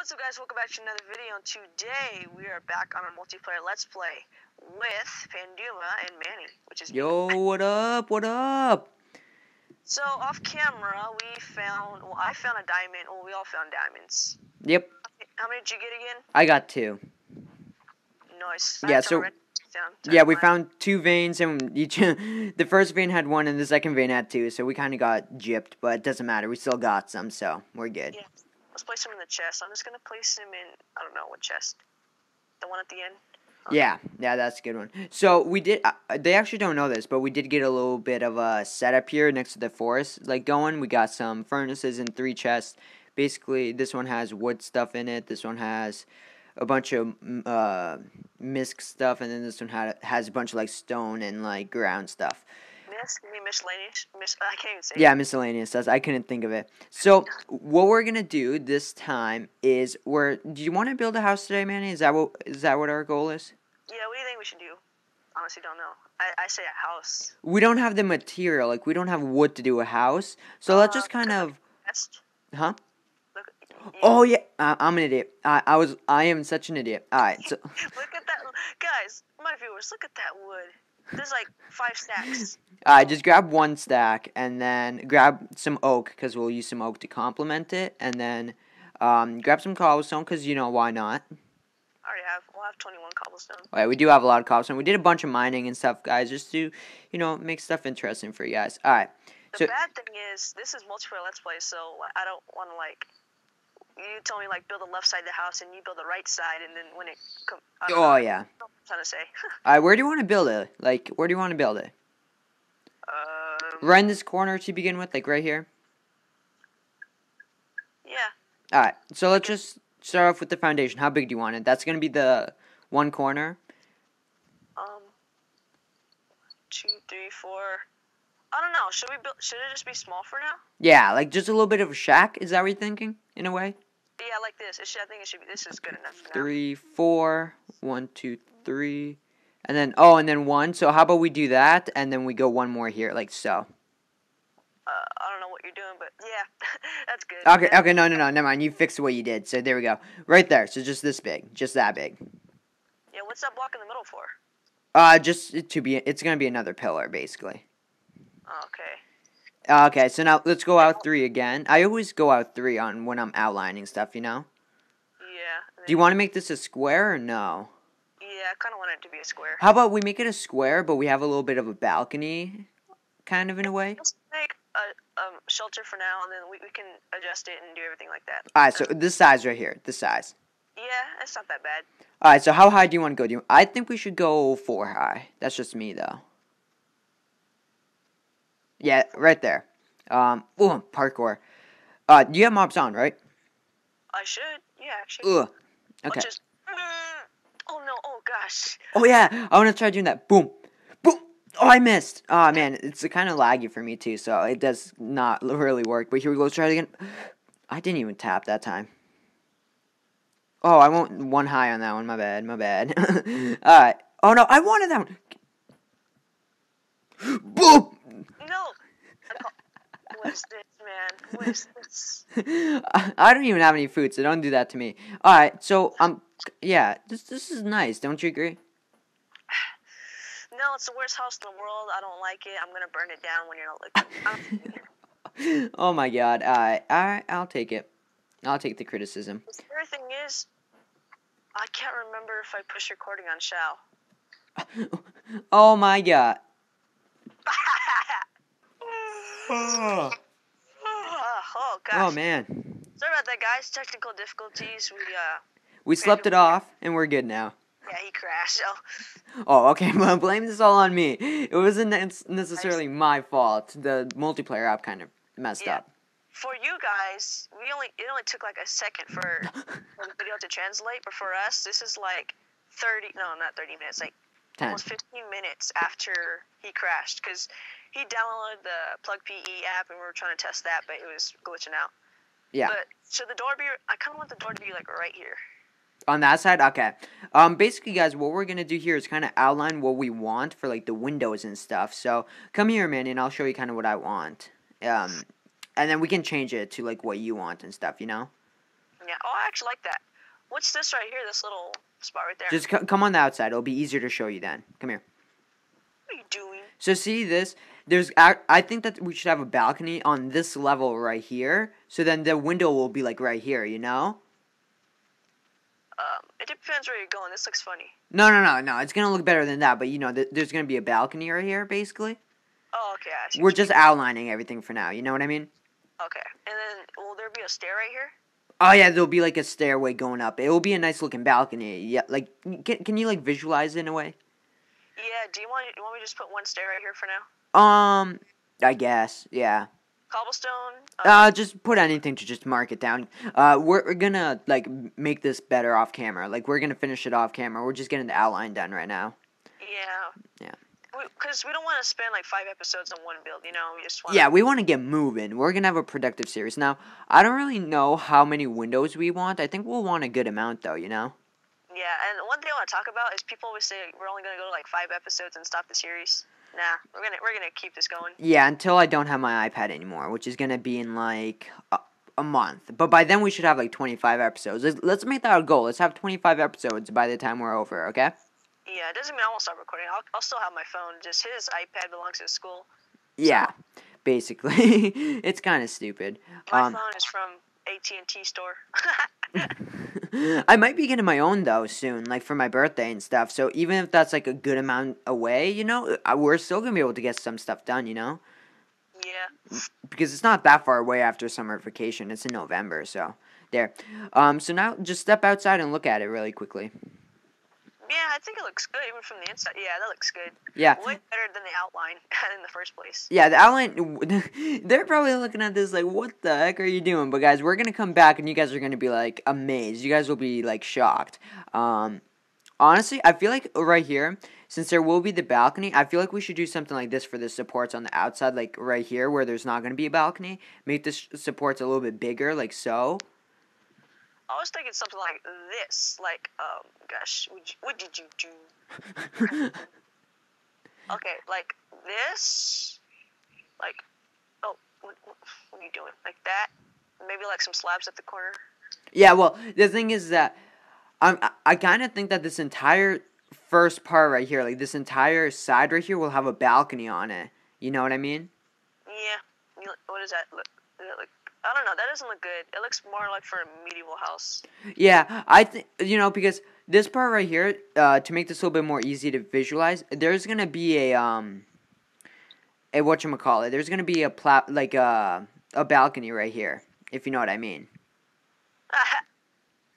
What's up guys, welcome back to another video, and today we are back on our multiplayer Let's Play with Panduma and Manny, which is me. Yo, what up? What up? So, off camera, we found, well, I found a diamond, well, we all found diamonds. Yep, How many did you get again? I got two. Nice. Yeah, That's so- down Yeah, we found two veins, and each the first vein had one, and the second vein had two. So we kind of got gypped, but it doesn't matter. We still got some, so we're good. Yeah. Let's place them in the chest. I'm just gonna place them in, I don't know, what chest? The one at the end? Yeah, yeah, that's a good one. So we did. Uh, they actually don't know this, but we did get a little bit of a setup here next to the forest, like going. We got some furnaces and three chests. Basically, this one has wood stuff in it. This one has a bunch of mm, uh, misc stuff, and then this one had, has a bunch of like stone and like ground stuff. You mean miscellaneous? Miss, I can't even say Yeah, miscellaneous does. I couldn't think of it. So what we're gonna do this time is we're. Do you want to build a house today, Manny? Is that what is that what our goal is? Yeah, what do you think we should do? Honestly, don't know. I, I say a house. We don't have the material. Like we don't have wood to do a house. So let's Uh, just kind of. Huh? Yeah. Oh yeah, uh, I'm an idiot. I I was. I am such an idiot. All right. So Look at that, guys, my viewers. Look at that wood. There's like five stacks. all right, just grab one stack and then grab some oak because we'll use some oak to complement it, and then um, grab some cobblestone because you know why not. I already have. We'll have 21 cobblestone. Alright, we do have a lot of cobblestone. We did a bunch of mining and stuff, guys, just to, you know, make stuff interesting for you guys. Alright. The So- bad thing is, this is multiplayer Let's Play, so I don't want to like. You tell me like build the left side of the house, and you build the right side, and then when it. Com- I don't know Oh yeah. I'm trying to say. Alright, where do you want to build it? Like, where do you want to build it? um, Right in this corner to begin with, like right here. yeah. Alright, so let's just start off with the foundation. How big do you want it? That's gonna be the one corner. Um. Two, three, four. I don't know. Should we build? Should it just be small for now? Yeah, like just a little bit of a shack. Is that what you're thinking? In a way. Yeah, like this. It should, I think it should be. This is good enough for now. Three, four, one, two, three, and then oh, and then one. So how about we do that, and then we go one more here, like so. Uh, I don't know what you're doing, but yeah, that's good. Okay, okay, no, no, no, never mind. You fixed what you did. So there we go. Right there. So just this big, just that big. Yeah, what's that block in the middle for? Uh, just to be, it's gonna be another pillar, basically. Oh, okay. Okay, so now let's go out three again. I always go out three on when I'm outlining stuff, you know. Yeah. Do you want to make this a square or no? Yeah, I kind of want it to be a square. How about we make it a square, but we have a little bit of a balcony, kind of in a way. Let's make a um, shelter for now, and then we, we can adjust it and do everything like that. All right, so this size right here, this size. Yeah, it's not that bad. All right, so how high do you want to go? Do you, I think we should go four high. That's just me though. Yeah, right there. Um, ooh, parkour. Uh, do you have mobs on, right? I should. Yeah, actually. Okay. just. Mm, oh no! Oh gosh. Oh yeah, I want to try doing that. Boom, boom. Oh, I missed. Oh man, it's kind of laggy for me too, so it does not really work. But here we go. Let's try it again. I didn't even tap that time. Oh, I won't one high on that one. My bad. My bad. All right. Oh no, I wanted that one. Boom. No. I call- What is this, man? What is this? I I don't even have any food, so don't do that to me. All right. So um, yeah, this this is nice. Don't you agree? No, it's the worst house in the world. I don't like it. I'm gonna burn it down when you're not looking. Oh my god. All right. All right. I'll take it. I'll take the criticism. The scary thing is, I can't remember if I push recording on Shao. oh my god. oh gosh. Oh man. Sorry about that, guys. Technical difficulties. We uh, We slept it off and we're good now. yeah, he crashed. So Oh, okay. Well, blame this all on me. It wasn't nec- necessarily my fault. The multiplayer app kind of messed Yeah. up. for you guys, we only it only took like a second for, for the video to translate, but for us, this is like thirty. No, not thirty minutes. Like Ten. almost fifteen minutes after he crashed because he downloaded the Plug PE app and we were trying to test that, but it was glitching out. Yeah. But should the door be? I kind of want the door to be like right here. On that side, okay. Um, basically, guys, what we're gonna do here is kind of outline what we want for like the windows and stuff. So come here, man, and I'll show you kind of what I want. Um, and then we can change it to like what you want and stuff. You know. Yeah. Oh, I actually like that. What's this right here? This little spot right there. Just c- come on the outside. It'll be easier to show you then. Come here. what are you doing? So see this? There's I think that we should have a balcony on this level right here. So then the window will be like right here, you know? Um, it depends where you're going. This looks funny. No, no, no, no. It's gonna look better than that. But you know, th- there's gonna be a balcony right here, basically. Oh, okay. I see We're just outlining everything for now. You know what I mean? mean. okay. And then will there be a stair right here? Oh yeah, there'll be like a stairway going up. It will be a nice looking balcony. Yeah, like can can you like visualize it in a way? Yeah. Do you want you want me to just put one stair right here for now? Um, I guess. Yeah. Cobblestone. Uh, just put anything to just mark it down. Uh, we're, we're gonna like make this better off camera. Like we're gonna finish it off camera. We're just getting the outline done right now. yeah. Yeah. Because we, don't want to spend like five episodes on one build. You know, we just want. Yeah, we want to get moving. We're gonna have a productive series. Now, I don't really know how many windows we want. I think we'll want a good amount though. You know. Yeah, and one thing I want to talk about is people always say we're only gonna go to like five episodes and stop the series. Nah, we're gonna we're gonna keep this going. Yeah, until I don't have my iPad anymore, which is gonna be in like a, a month. But by then we should have like 25 episodes. Let's, let's make that our goal. Let's have 25 episodes by the time we're over. Okay. Yeah, it doesn't mean I won't stop recording. I'll, I'll still have my phone. Just his iPad belongs to school. Yeah, basically, it's kind of stupid. My Um, phone is from AT and T store. I might be getting my own though soon, like for my birthday and stuff. So even if that's like a good amount away, you know, we're still gonna be able to get some stuff done, you know, yeah. because it's not that far away after summer vacation. It's in November, so there. Um, so now just step outside and look at it really quickly. Yeah, I think it looks good even from the inside. Yeah, that looks good. Yeah, Way better than the outline in the first place. yeah. The outline. They're probably looking at this like, what the heck are you doing? But guys, we're gonna come back and you guys are gonna be like amazed. You guys will be like shocked. Um, honestly, I feel like right here, since there will be the balcony, I feel like we should do something like this for the supports on the outside, like right here where there's not going to be a balcony. Make the supports a little bit bigger, like so. I was thinking something like this. Like, um, gosh, what, you, what did you do? Okay, like this. Like, oh, what, what, what are you doing? Like that. Maybe like some slabs at the corner. yeah, well, the thing is that I'm, I, I kind of think that this entire first part right here, like this entire side right here, will have a balcony on it. You know what I mean? Yeah. What does that look? Does that look? I don't know. That doesn't look good. It looks more like for a medieval house. Yeah, I think you know because this part right here, uh, to make this a little bit more easy to visualize, there's gonna be a um, a what you call it? There's gonna be a plat like a a balcony right here, if you know what I mean.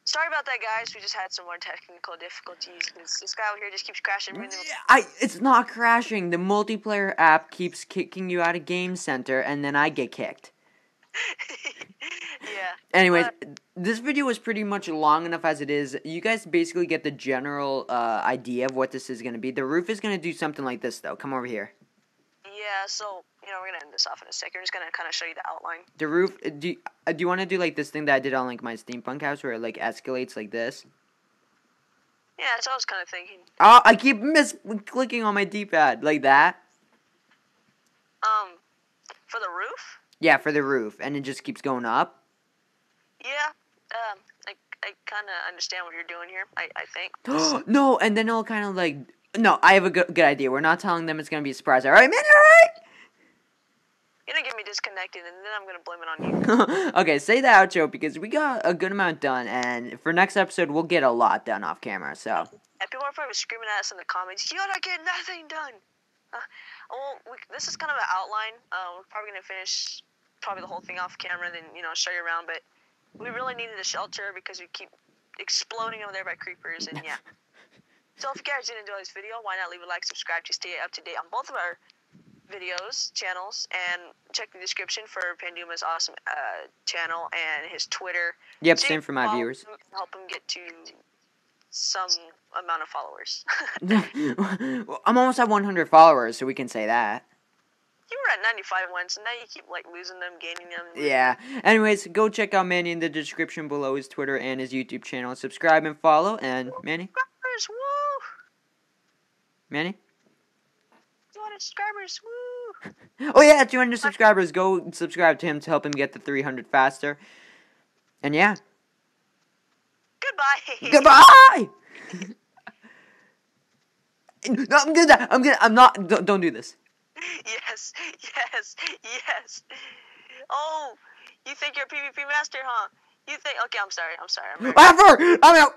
Sorry about that, guys. We just had some more technical difficulties. This, this guy over here just keeps crashing. Yeah, I it's not crashing. The multiplayer app keeps kicking you out of Game Center, and then I get kicked. yeah. Anyways, this video was pretty much long enough as it is. You guys basically get the general uh, idea of what this is gonna be. The roof is gonna do something like this, though. Come over here. Yeah. So you know we're gonna end this off in a second. We're just gonna kind of show you the outline. The roof. uh, Do you, uh, do you want to do like this thing that I did on like my steampunk house, where it like escalates like this? Yeah, that's what I was kind of thinking. Oh, I keep mis-clicking on my D-pad like that. Um, for the roof. Yeah, for the roof, and it just keeps going up. Yeah. Um, I I kind of understand what you're doing here. I I think. no, and then it'll kind of like. No, I have a good, good idea. We're not telling them it's gonna be a surprise. All right, man. All You're gonna get me disconnected, and then I'm gonna blame it on you. okay, say the outro because we got a good amount done, and for next episode we'll get a lot done off camera. So And people are probably screaming at us in the comments, "You're not getting nothing done." Uh, well, we, this is kind of an outline. Uh, we're probably gonna finish probably the whole thing off camera, then you know show you around. But we really needed a shelter because we keep exploding over there by creepers, and yeah. so if you guys did enjoy this video, why not leave a like, subscribe to stay up to date on both of our videos, channels, and check the description for Panduma's awesome uh, channel and his Twitter. yep, So same for my viewers. him, Help him get to some amount of followers. Well, I'm almost at 100 followers, so we can say that. You were at 95 once, and now you keep like losing them, gaining them. Yeah. Anyways, go check out Manny in the description below his Twitter and his YouTube channel. Subscribe and follow. And Manny, Subscribers, woo! Manny. 200 subscribers, woo! Oh yeah, 200 subscribers. Go subscribe to him to help him get to 300 faster. And yeah, Goodbye. Goodbye. no, I'm gonna. I'm gonna. I'm not. Don't, don't do this. yes, yes, yes. Oh, you think you're a PvP master, huh? You think? Okay, I'm sorry. I'm sorry. I'm Whatever. I'm out.